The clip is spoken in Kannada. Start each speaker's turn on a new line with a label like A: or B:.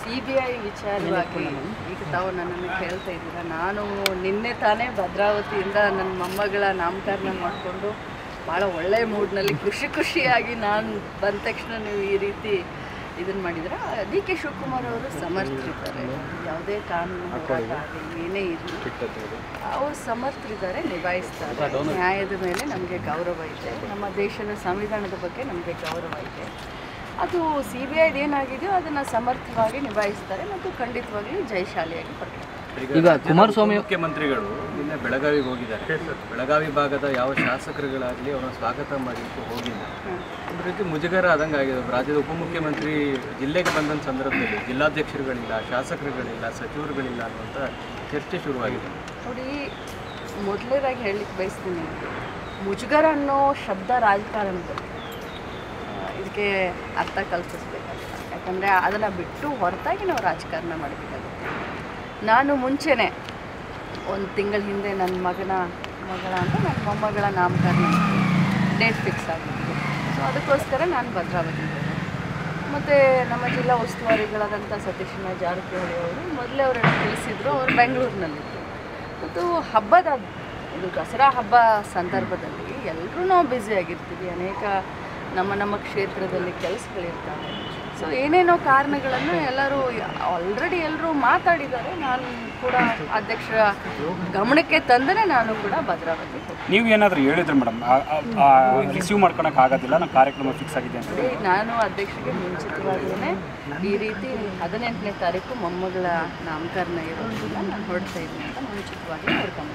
A: ಸಿ ಬಿ ಐ ವಿಚಾರವಾಗಿ ಈಗ ತಾವು ನನ್ನನ್ನು ಕೇಳ್ತಾ ಇದ್ದೀರಾ? ನಾನು ನಿನ್ನೆ ತಾನೇ ಭದ್ರಾವತಿಯಿಂದ ನನ್ನ ಮೊಮ್ಮಗಳ ನಾಮಕರಣ ಮಾಡಿಕೊಂಡು ಭಾಳ ಒಳ್ಳೆ ಮೂಡ್ನಲ್ಲಿ ಖುಷಿ ಖುಷಿಯಾಗಿ ನಾನು ಬಂದ ತಕ್ಷಣ ನೀವು ಈ ರೀತಿ ಇದನ್ನು ಮಾಡಿದ್ರೆ ಡಿ ಕೆ ಶಿವಕುಮಾರ್ ಅವರು ಸಮರ್ಥರಿದ್ದಾರೆ. ಯಾವುದೇ ಕಾನೂನು ಹೋರಾಟ ಆಗಲಿ ಏನೇ ಇರಲಿ ಅವರು ಸಮರ್ಥರಿದ್ದಾರೆ ನಿಭಾಯಿಸ್ತಾರೆ. ನ್ಯಾಯದ ಮೇಲೆ ನಮಗೆ ಗೌರವ ಇದೆ. ನಮ್ಮ ದೇಶದ ಸಂವಿಧಾನದ ಬಗ್ಗೆ ನಮಗೆ ಗೌರವ ಇದೆ. ಅದು ಸಿ ಬಿ ಐದು ಏನಾಗಿದೆಯೋ ಅದನ್ನು ಸಮರ್ಥವಾಗಿ ನಿಭಾಯಿಸ್ತಾರೆ ಮತ್ತು ಖಂಡಿತವಾಗಿಯೂ ಜಯಶಾಲಿಯಾಗಿ ಬರ್ತಾರೆ
B: ಈಗ ಕುಮಾರಸ್ವಾಮಿ
C: ಮುಖ್ಯಮಂತ್ರಿಗಳು ನಿನ್ನೆ ಬೆಳಗಾವಿಗೆ ಹೋಗಿದ್ದಾರೆ. ಬೆಳಗಾವಿ ಭಾಗದ ಯಾವ ಶಾಸಕರುಗಳಾಗಲಿ ಅವರನ್ನು ಸ್ವಾಗತ ಮಾಡಲಿಕ್ಕೆ ಹೋಗಿಲ್ಲ. ಒಂದು ರೀತಿ ಮುಜುಗರ ಆದಂಗೆ ಆಗಿದೆ ರಾಜ್ಯದ ಉಪಮುಖ್ಯಮಂತ್ರಿ ಜಿಲ್ಲೆಗೆ ಬಂದಂಥ ಸಂದರ್ಭದಲ್ಲಿ ಜಿಲ್ಲಾಧ್ಯಕ್ಷರುಗಳಿಲ್ಲ ಶಾಸಕರುಗಳಿಲ್ಲ ಸಚಿವರುಗಳಿಲ್ಲ ಅನ್ನುವಂಥ ಚರ್ಚೆ ಶುರುವಾಗಿದೆ.
A: ನೋಡಿ ಮೊದಲನೇದಾಗಿ ಹೇಳಲಿಕ್ಕೆ ಬಯಸ್ತೀನಿ ಮುಜುಗರ ಅನ್ನೋ ಶಬ್ದ ರಾಜಕಾರಣದಲ್ಲಿ ಇದಕ್ಕೆ ಅರ್ಥ ಕಲ್ಪಿಸ್ಬೇಕಾಗುತ್ತೆ ಯಾಕಂದರೆ ಅದನ್ನು ಬಿಟ್ಟು ಹೊರತಾಗಿ ನಾವು ರಾಜಕಾರಣ ಮಾಡಬೇಕಾಗುತ್ತೆ. ನಾನು ಮುಂಚೆನೇ ಒಂದು ತಿಂಗಳ ಹಿಂದೆ ನನ್ನ ಮಗನ, ಮಗಳ ಅಂತ ನನ್ನ ಮೊಮ್ಮಗಳ ನಾಮಕರಣ ಡೇಟ್ ಫಿಕ್ಸ್ ಆಗಿತ್ತು ಸೊ ಅದಕ್ಕೋಸ್ಕರ ನಾನು ಭದ್ರಾವತಿ ಮತ್ತು ನಮ್ಮ ಜಿಲ್ಲಾ ಉಸ್ತುವಾರಿಗಳಾದಂಥ ಸತೀಶ್ನ ಜಾರಕಿಹೊಳಿ ಅವರು ಮೊದಲೇ ಅವರನ್ನು ತಿಳಿಸಿದ್ರು. ಅವರು ಬೆಂಗಳೂರಿನಲ್ಲಿದ್ದರು ಮತ್ತು ಹಬ್ಬದ, ಇದು ದಸರಾ ಹಬ್ಬ ಸಂದರ್ಭದಲ್ಲಿ ಎಲ್ಲರೂ ನಾವು ಬ್ಯುಸಿ ಆಗಿರ್ತೀವಿ. ಅನೇಕ ನಮ್ಮ ನಮ್ಮ ಕ್ಷೇತ್ರದಲ್ಲಿ ಕೆಲಸಗಳಿರ್ತವೆ. ಸೊ ಏನೇನೋ ಕಾರಣಗಳನ್ನು ಎಲ್ಲರೂ ಆಲ್ರೆಡಿ ಎಲ್ಲರೂ ಮಾತಾಡಿದ್ದಾರೆ. ನಾನು ಕೂಡ ಅಧ್ಯಕ್ಷರ ಗಮನಕ್ಕೆ ತಂದರೆ ನಾನು ಕೂಡ ಭದ್ರಾವತಿ
D: ನೀವು ಏನಾದರೂ ಹೇಳಿದ್ರೆ ಮೇಡಮ್ ರಿಸೀವ್ ಮಾಡ್ಕೊಳಕ್ ಆಗೋದಿಲ್ಲ ನಮ್ಮ ಕಾರ್ಯಕ್ರಮ ಫಿಕ್ಸ್ ಆಗಿದೆ ಅಂತ
A: ನಾನು ಅಧ್ಯಕ್ಷರಿಗೆ ಮುಂಚಿತವಾಗಿಯೇ ಈ ರೀತಿ ಹದಿನೆಂಟನೇ ತಾರೀಕು ಮೊಮ್ಮಗಳ ನಾಮಕರಣ ಇರೋದ್ರಿಂದ ನಾನು ಹೊರಡ್ತಾ ಇದ್ದೀನಿ ಅಂತ ಮುಂಚಿತವಾಗಿ ನೋಡ್ಕೊಂಬ